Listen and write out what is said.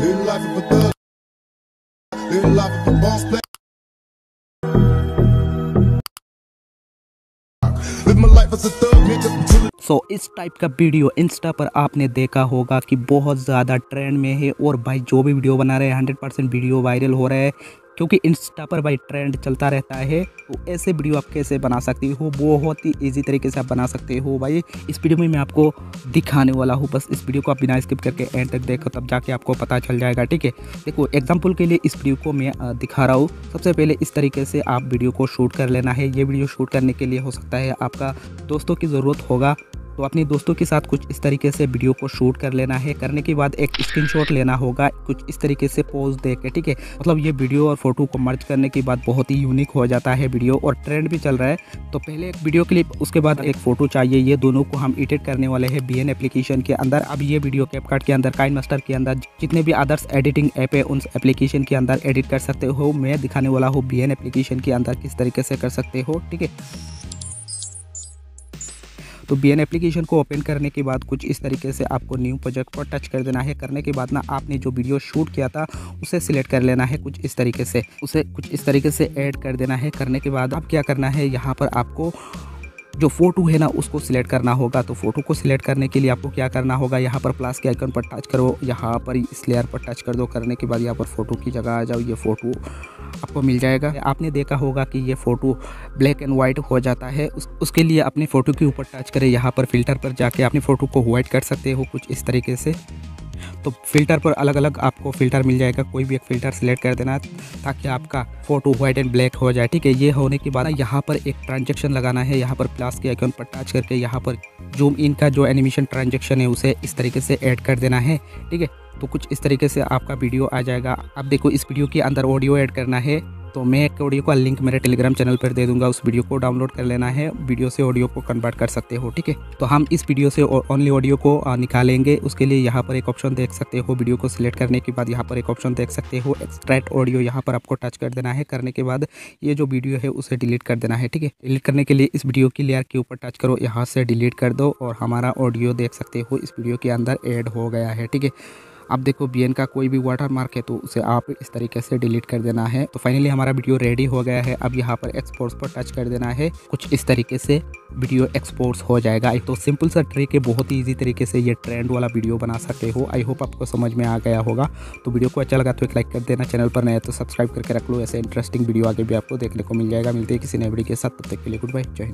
Live life of a thug. Life of a boss so so, इस type का video Insta पर आपने देखा होगा कि बहुत ज़्यादा ट्रेंड में है और भाई जो भी वीडियो बना रहे हैं हंड्रेड परसेंट वीडियो वायरल हो रहा है क्योंकि इंस्टा पर भाई ट्रेंड चलता रहता है तो ऐसे वीडियो आप कैसे बना सकते हो? बहुत ही इजी तरीके से आप बना सकते हो भाई। इस वीडियो में मैं आपको दिखाने वाला हूँ, बस इस वीडियो को आप बिना स्किप करके एंड तक देखो, तब जाके आपको पता चल जाएगा, ठीक है? देखो एग्ज़ाम्पल के लिए इस वीडियो को मैं दिखा रहा हूँ। सबसे पहले इस तरीके से आप वीडियो को शूट कर लेना है। ये वीडियो शूट करने के लिए हो सकता है आपका दोस्तों की ज़रूरत होगा तो अपने दोस्तों के साथ कुछ इस तरीके से वीडियो को शूट कर लेना है। करने के बाद एक स्क्रीनशॉट लेना होगा। कुछ इस तरीके से पोज दे के, ठीक है? मतलब ये वीडियो और फ़ोटो को मर्ज करने के बाद बहुत ही यूनिक हो जाता है वीडियो और ट्रेंड भी चल रहा है। तो पहले एक वीडियो क्लिप उसके बाद एक फ़ोटो चाहिए। ये दोनों को हम एडिट करने वाले हैं बीएन एप्लीकेशन के अंदर। अब ये वीडियो कैपकार्ट के अंदर काइन मास्टर के अंदर, जितने भी अदर्स एडिटिंग ऐप है, उन एप्लीकेशन के अंदर एडिट कर सकते हो। मैं दिखाने वाला हूँ बी एप्लीकेशन के अंदर किस तरीके से कर सकते हो, ठीक है? तो बी एन एप्लीकेशन को ओपन करने के बाद कुछ इस तरीके से आपको न्यू प्रोजेक्ट पर टच कर देना है। करने के बाद ना आपने जो वीडियो शूट किया था, उसे सिलेक्ट कर लेना है कुछ इस तरीके से। उसे कुछ इस तरीके से ऐड कर देना है। करने के बाद अब क्या करना है, यहाँ पर आपको जो फ़ोटो है ना, उसको सिलेक्ट करना होगा। तो फ़ोटो को सिलेक्ट करने के लिए आपको क्या करना होगा, यहाँ पर प्लस के आइकन पर टच करो। यहाँ पर इस लेयर पर टच कर दो। करने के बाद यहाँ पर फ़ोटो की जगह आ जाओ। ये फ़ोटो आपको मिल जाएगा। आपने देखा होगा कि ये फ़ोटो ब्लैक एंड वाइट हो जाता है। उस, उसके लिए अपने फ़ोटो के ऊपर टच करें। यहाँ पर फ़िल्टर पर जाके अपने फ़ोटो को वाइट कर सकते हो कुछ इस तरीके से। तो फ़िल्टर पर अलग अलग आपको फ़िल्टर मिल जाएगा। कोई भी एक फ़िल्टर सेलेक्ट कर देना ताकि आपका फ़ोटो व्हाइट एंड ब्लैक हो जाए, ठीक है? ये होने के बाद यहाँ पर एक ट्रांजेक्शन लगाना है। यहाँ पर प्लस के आइकन पर टच करके यहाँ पर जूम इन का जो एनिमेशन ट्रांजेक्शन है, उसे इस तरीके से ऐड कर देना है, ठीक है? तो कुछ इस तरीके से आपका वीडियो आ जाएगा। अब देखो, इस वीडियो के अंदर ऑडियो ऐड करना है। तो मैं एक ऑडियो का लिंक मेरे टेलीग्राम चैनल पर दे दूँगा, उस वीडियो को डाउनलोड कर लेना है वीडियो से ऑडियो को कन्वर्ट कर सकते हो, ठीक है? तो हम इस वीडियो से ओनली ऑडियो को निकालेंगे, उसके लिए यहाँ पर एक ऑप्शन देख सकते हो वीडियो को सिलेक्ट करने के बाद यहाँ पर एक ऑप्शन देख सकते हो एक्सट्रैक्ट ऑडियो यहाँ पर आपको टच कर देना है, करने के बाद ये जो वीडियो है उसे डिलीट कर देना है, ठीक है? डिलीट करने के लिए इस वीडियो की लेयर के ऊपर टच करो, यहाँ से डिलीट कर दो और हमारा ऑडियो देख सकते हो, इस वीडियो के अंदर एड हो गया है, ठीक है? अब देखो बी का कोई भी वाटर मार्क है तो उसे आप इस तरीके से डिलीट कर देना है। तो फाइनली हमारा वीडियो रेडी हो गया है। अब यहाँ पर एक्सपोर्ट्स पर टच कर देना है। कुछ इस तरीके से वीडियो एक्सपोर्ट्स हो जाएगा। एक तो सिंपल सा ट्रिक है, बहुत ही ईजी तरीके से ये ट्रेंड वाला वीडियो बना सकते हो। आई होप आपको समझ में आ गया होगा। तो वीडियो को अच्छा लगा तो एक लाइक कर देना। चैनल पर नया तो सब्सक्राइब करके रख लो। ऐसे इंटरेस्टिंग वीडियो आगे भी आपको देखने को मिल जाएगा। मिलते हैं किसी नए वीडियो के साथ। तब तक के लिए गुड बाय जय